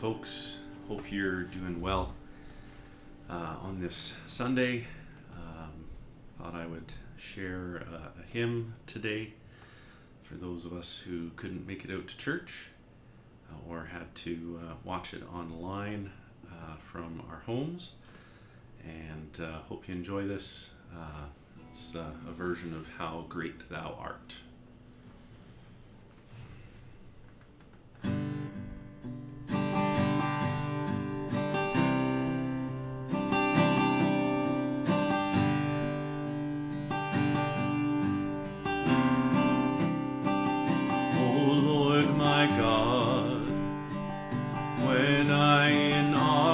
folks. Hope you're doing well uh, on this Sunday. Um, thought I would share uh, a hymn today for those of us who couldn't make it out to church uh, or had to uh, watch it online from our homes. And hope you enjoy this. It's a version of How Great Thou Art.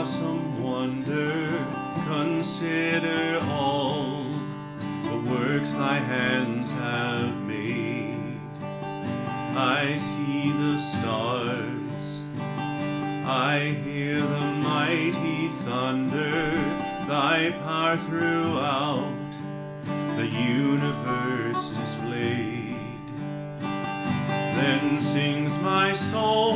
Awesome wonder. Consider all the works thy hands have made, I see the stars, I hear the mighty thunder, thy power throughout the universe displayed. Then sings my soul,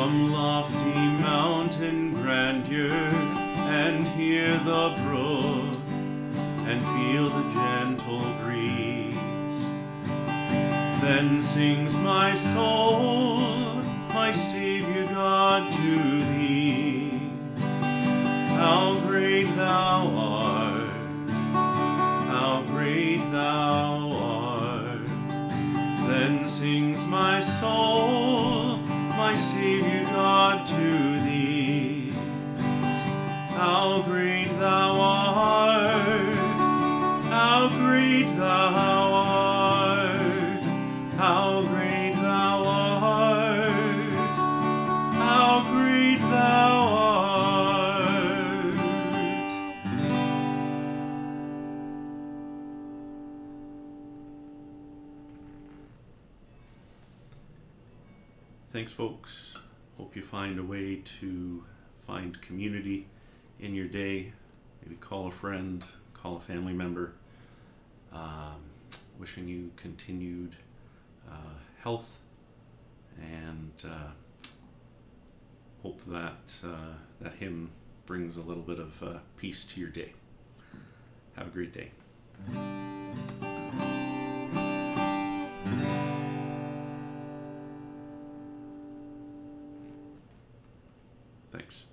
From lofty mountain grandeur and hear the brook and feel the gentle breeze. Then sings my soul, my Savior God, to thee. How great thou art, how great thou art. Then sings my soul, my Savior God, to thee. How great thou Thanks, folks. Hope you find a way to find community in your day. Maybe call a friend, call a family member. Um, wishing you continued uh, health and uh, hope that uh, that hymn brings a little bit of uh, peace to your day. Have a great day. Thanks.